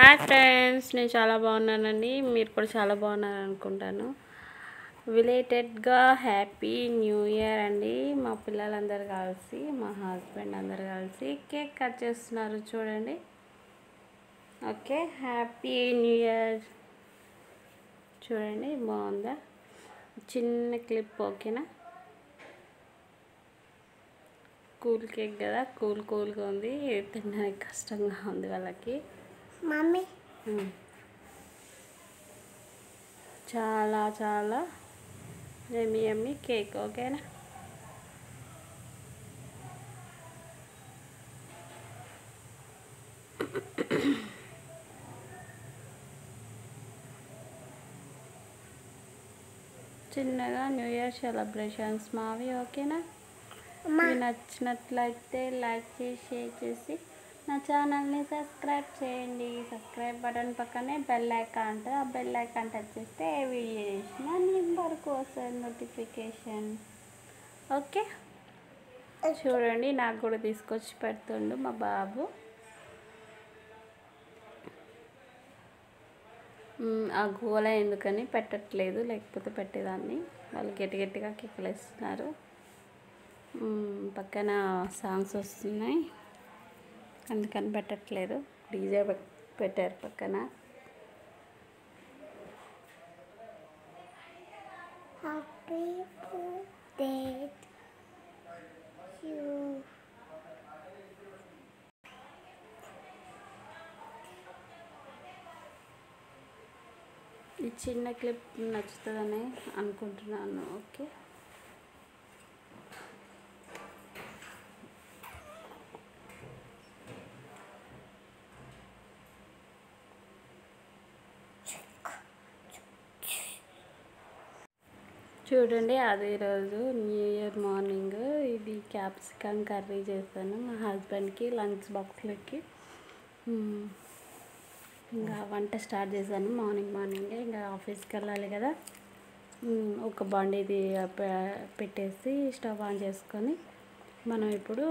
Hi friends నేను చాలా బాగున్నానండి. మీరు కూడా చాలా బాగున్నారు అనుకుంటాను విలేటెడ్గా హ్యాపీ న్యూ ఇయర్ అండి. మా పిల్లలందరూ కలిసి మా హస్బెండ్ అందరు కలిసి కేక్ కట్ చేస్తున్నారు చూడండి. ఓకే హ్యాపీ న్యూ ఇయర్ చూడండి బాగుందా? చిన్న క్లిప్ ఓకేనా కూల్ కేక్ కదా? కూల్ కూల్గా ఉంది. తినడానికి కష్టంగా ఉంది వాళ్ళకి. మమ్మీ. మ్మ్. చాలా చాలా. ఎమ్మి ఎమ్మి కేక్ ఓకేనా? చిన్నగా న్యూ ఇయర్ సెలబ్రేషన్స్ మావి ఓకేనా? నచ్చినట్లయితే లైక్ చేసి షేర్ చేసి. నా ఛానల్ని సబ్స్క్రైబ్ చేయండి. సబ్స్క్రైబ్ బటన్ పక్కనే బెల్ ఐకాన్ ఉంటుంది. ఆ బెల్ ఐకాన్ టచ్ చేస్తే ఏ వీడియో చేసినా నెంబర్కు వస్తుంది నోటిఫికేషన్. ఓకే? చూడండి నాకు కూడా తీసుకొచ్చి పెడుతుండు మా బాబు. ఆ గోల ఎందుకని పెట్టట్లేదు లేకపోతే పెట్టేదాన్ని. వాళ్ళు గట్టి గట్టిగా కిక్కలేస్తున్నారు. పక్కన సాంగ్స్ వస్తున్నాయి. అందుకని పెట్టట్లేదు. డీజే పెట్టారు పక్కన. హ్యాపీ బర్త్డే యూ ఈ చిన్న క్లిప్ నచ్చుతుందని అనుకుంటున్నాను. ఓకే. చూడండి అదే రోజు న్యూ ఇయర్ మార్నింగ్ ఇది క్యాప్సికమ్ కర్రీ చేస్తాను మా హస్బెండ్కి లంచ్ బాక్స్లకి ఇంకా వంట స్టార్ట్ చేశాను. మార్నింగ్ మార్నింగే ఇంకా ఆఫీస్కి వెళ్ళాలి కదా. ఒక బండిది పెట్టేసి స్టవ్ ఆన్ చేసుకొని మనం ఇప్పుడు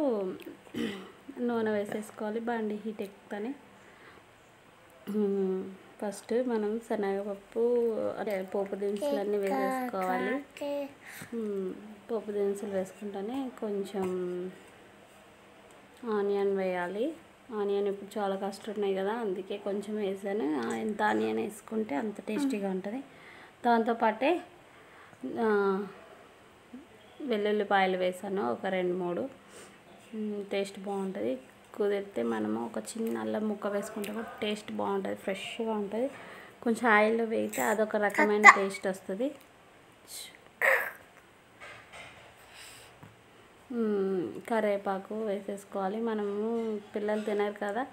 నూనె వేసేసుకోవాలి. బండి హీట్ ఎక్కుతని. ఫస్ట్ మనం శనగపప్పు అదే పోపు దినుసులన్నీ వేసేసుకోవాలి. మ్మ్. పోపు దినుసులు వేసుకుంటేనే కొంచెం ఆనియన్ వేయాలి. ఆనియన్ ఇప్పుడు చాలా కష్టం ఉన్నాయి కదా అందుకే కొంచెం వేసాను. ఎంత ఆనియన్ వేసుకుంటే అంత టేస్టీగా ఉంటుంది. దాంతోపాటే వెల్లుల్లిపాయలు వేసాను ఒక రెండు మూడు. టేస్ట్ బాగుంటుంది. కుదిరితే మనము ఒక చిన్న అల్లం ముక్క వేసుకుంటే కూడా టేస్ట్ బాగుంటుంది ఫ్రెష్గా ఉంటుంది. కొంచెం ఆయిల్లో వేగితే అదొక రకమైన టేస్ట్ వస్తుంది. కరివేపాకు వేసేసుకోవాలి. మనము పిల్లలు తినరు కదా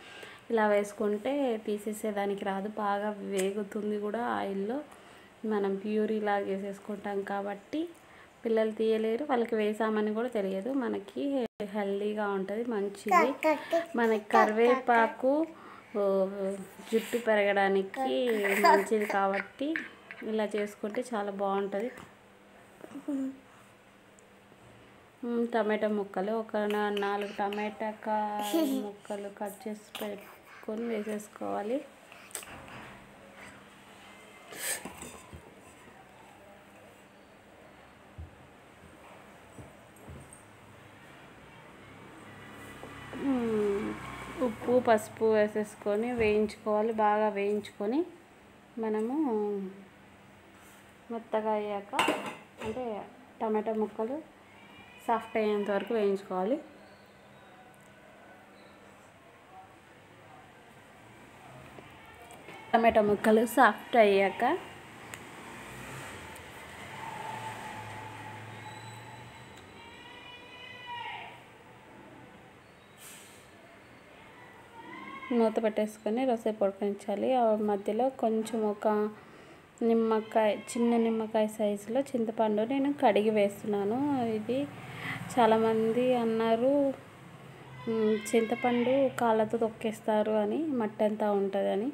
ఇలా వేసుకుంటే తీసేసేదానికి రాదు. బాగా వేగుతుంది కూడా ఆయిల్లో. మనం ప్యూరీ లాగా వేసేసుకుంటాం కాబట్టి పిల్లలు తీయలేరు వాళ్ళకి వేసామని కూడా తెలియదు. మనకి హెల్దీగా ఉంటుంది మంచిది. మనకి కరివేపాకు జుట్టు పెరగడానికి మంచిది కాబట్టి ఇలా చేసుకుంటే చాలా బాగుంటుంది. టమాటా ముక్కలు ఒక నాలుగు టమాటా కా- ముక్కలు కట్ చేసి పెట్టుకొని వేసేసుకోవాలి. ఉప్పు పసుపు వేసేసుకొని వేయించుకోవాలి. బాగా వేయించుకొని మనము మెత్తగా అయ్యాక అంటే టమాటా ముక్కలు సాఫ్ట్ అయ్యేంత వరకు వేయించుకోవాలి. టమాటా ముక్కలు సాఫ్ట్ అయ్యాక మూత పెట్టేసుకొని రసేపు ఉడకనించాలి. ఆ మధ్యలో కొంచెం ఒక నిమ్మకాయ చిన్న నిమ్మకాయ సైజులో చింతపండు నేను కడిగి వేస్తున్నాను. ఇది చాలామంది అన్నారు చింతపండు కాళ్ళతో తొక్కేస్తారు అని మట్టి అంతా ఉంటుందని.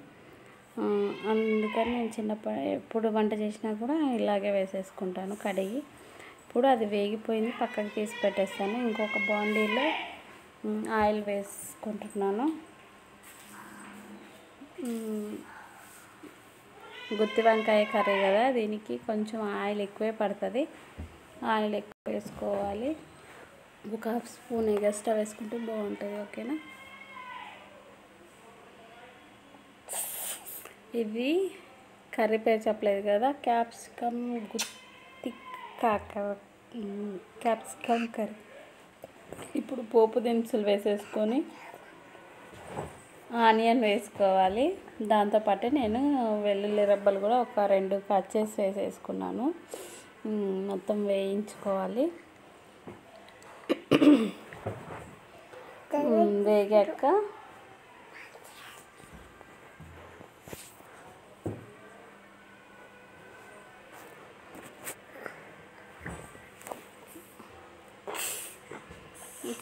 అందుకని నేను చిన్నప్పుడు ఎప్పుడు వంట చేసినా కూడా ఇలాగే వేసేసుకుంటాను కడిగి. ఇప్పుడు అది వేగిపోయింది పక్కకి తీసి పెట్టేస్తాను. ఇంకొక బాండీలో ఆయిల్ వేసుకుంటున్నాను. గుత్తి వంకాయ కర్రీ కదా దీనికి కొంచెం ఆయిల్ ఎక్కువే పడుతుంది. ఆయిల్ ఎక్కువ వేసుకోవాలి. ఒక హాఫ్ స్పూన్ ఎగస్ట్రా వేసుకుంటే బాగుంటుంది ఓకేనా? ఇది కర్రీ పేరు చెప్పలేదు కదా క్యాప్సికమ్ గుత్తి కాక క్యాప్సికమ్ కర్రీ. ఇప్పుడు పోపు దినుసులు వేసేసుకొని ఆనియన్ వేసుకోవాలి. దాంతోపాటు నేను వెల్లుల్లి రెబ్బలు కూడా ఒక రెండు కట్ చేసి వేసేసుకున్నాను. మొత్తం వేయించుకోవాలి. వేగాక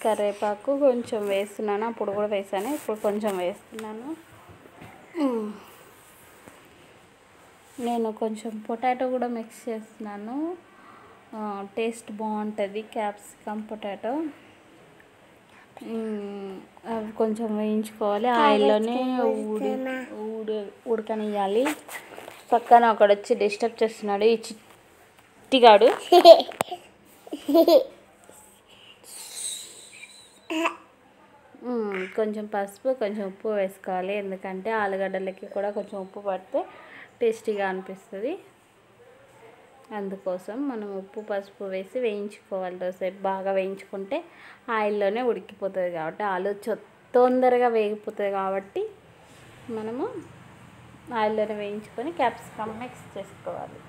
కరివేపాకు కొంచెం వేస్తున్నాను. అప్పుడు కూడా వేసాను. ఇప్పుడు కొంచెం వేస్తున్నాను. నేను కొంచెం పొటాటో కూడా మిక్స్ చేస్తున్నాను. టేస్ట్ బాగుంటుంది. Capsicum potato. అవి కొంచెం వేయించుకోవాలి. ఆయిల్లోనే ఊడి ఊడి ఉడకనియాలి పక్కన అక్కడ వచ్చి డిస్టర్బ్ చేస్తున్నాడు. ఈ చిట్టిగాడు కొంచెం పసుపు కొంచెం ఉప్పు వేసుకోవాలి. ఎందుకంటే ఆలుగడ్డలకి కూడా కొంచెం ఉప్పు పడితే టేస్టీగా అనిపిస్తుంది. అందుకోసం మనం ఉప్పు పసుపు వేసి వేయించుకోవాలి. దోసేపు బాగా వేయించుకుంటే ఆయిల్లోనే ఉడికిపోతుంది కాబట్టి ఆలు చొ- తొందరగా వేగిపోతుంది కాబట్టి మనము ఆయిల్లోనే వేయించుకొని క్యాప్సికమ్ మిక్స్ చేసుకోవాలి.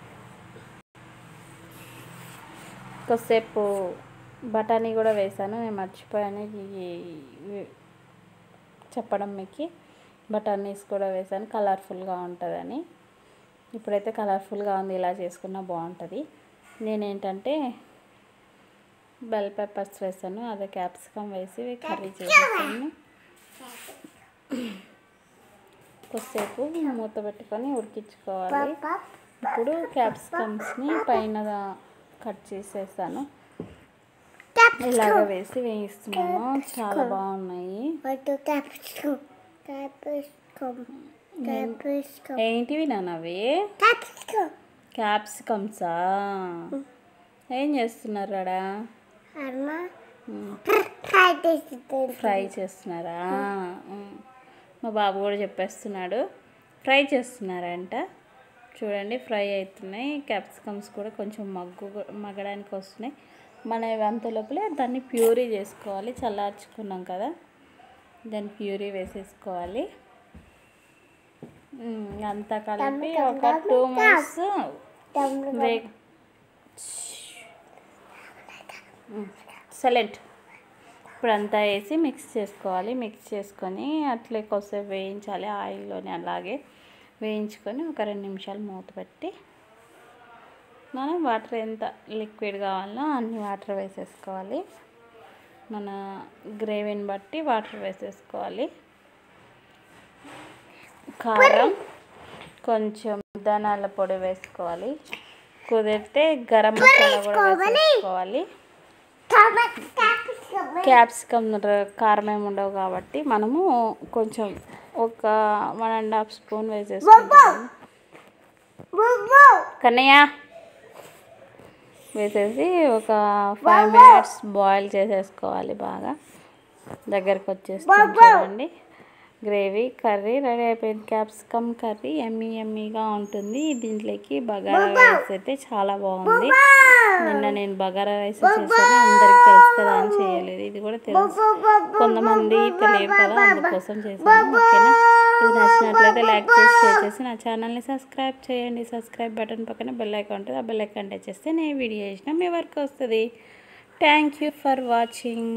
కొద్దిసేపు బఠానీ కూడా వేసాను నేను మర్చిపోయాను. చెప్పడం మీకు. బఠానీస్ కూడా వేసాను కలర్ఫుల్గా ఉంటుందని. ఇప్పుడైతే కలర్ఫుల్గా ఉంది. ఇలా చేసుకున్నా బాగుంటుంది. నేనేంటంటే బెల్ పెప్పర్స్ వేసాను అదే క్యాప్సికమ్ వేసి కర్రీ చేసేసాను. కొద్దిసేపు మూత పెట్టుకొని ఉడికించుకోవాలి. ఇప్పుడు క్యాప్సికమ్స్ని పైన కట్ చేసేసాను. ఇలాగ వేసి వేయిస్తున్నాను చాలా బాగున్నాయి. ఏంటివి నాన్న అవి Capsicum. క్యాప్సికమ్సా ఏం చేస్తున్నారు. Try this. ఫ్రై చేస్తున్నారా? మ్. మా బాబు కూడా చెప్పేస్తున్నాడు. ఫ్రై చేస్తున్నారంట. చూడండి ఫ్రై అవుతున్నాయి. క్యాప్సికమ్స్ కూడా కొంచెం మగ్గు మగ్గడానికి వస్తున్నాయి. మన అంత లోపలే దాన్ని ప్యూరీ చేసుకోవాలి. చల్లార్చుకున్నాం కదా. దాన్ని ప్యూరీ వేసేసుకోవాలి. అంతా కలిపి ఒక టూ మినిట్స్ వే సైలెంట్. ఇప్పుడు అంతా వేసి మిక్స్ చేసుకోవాలి. మిక్స్ చేసుకొని అట్లే కొద్దిసేపు వేయించాలి ఆయిల్లోనే అలాగే. వేయించుకొని ఒక రెండు నిమిషాలు మూత పెట్టి మనం వాటర్ ఎంత లిక్విడ్ కావాలో అన్ని వాటర్ వేసేసుకోవాలి. మన గ్రేవీని బట్టి వాటర్ వేసేసుకోవాలి. కారం కొంచెం ధనాల పొడి వేసుకోవాలి. కుదిరితే గరం మసాలా కూడా వేసేసుకోవాలి. Capsicum. క్యాప్సికమ్ కారం ఏమి ఉండవు కాబట్టి మనము కొంచెం ఒక వన్ అండ్ హాఫ్ స్పూన్ వేసేసుకుంటాము కన్నయ్య! వేసేసి ఒక ఫైవ్ మినిట్స్ బాయిల్ చేసేసుకోవాలి బాగా. దగ్గరకు వచ్చేస్తుంది చూడండి. గ్రేవీ కర్రీ రెడీ అయిపోయింది. క్యాప్సికమ్ కర్రీ ఎమ్మీ ఎమ్మీగా ఉంటుంది. దీంట్లోకి బగారా రైస్ అయితే చాలా బాగుంది. నిన్న నేను బగారా రైస్ చేశాను. అందరికి తెలుసు కదా అని చేయలేదు ఇది కూడా తెలుసు. కొంతమంది తెలియదు కదా అందుకోసం చేశాను. ఓకేనా? ఇది నచ్చినట్లయితే లైక్ చేసి షేర్ చేసి నా ఛానల్ని సబ్స్క్రైబ్ చేయండి. సబ్స్క్రైబ్ బటన్ పక్కన బెల్ ఐకాన్ ఉంటుంది. ఆ బెల్ ఐకాన్ టచ్ చేస్తే నేను వీడియో చేసిన మీ వరకు వస్తుంది. Thank you for watching